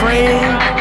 Free.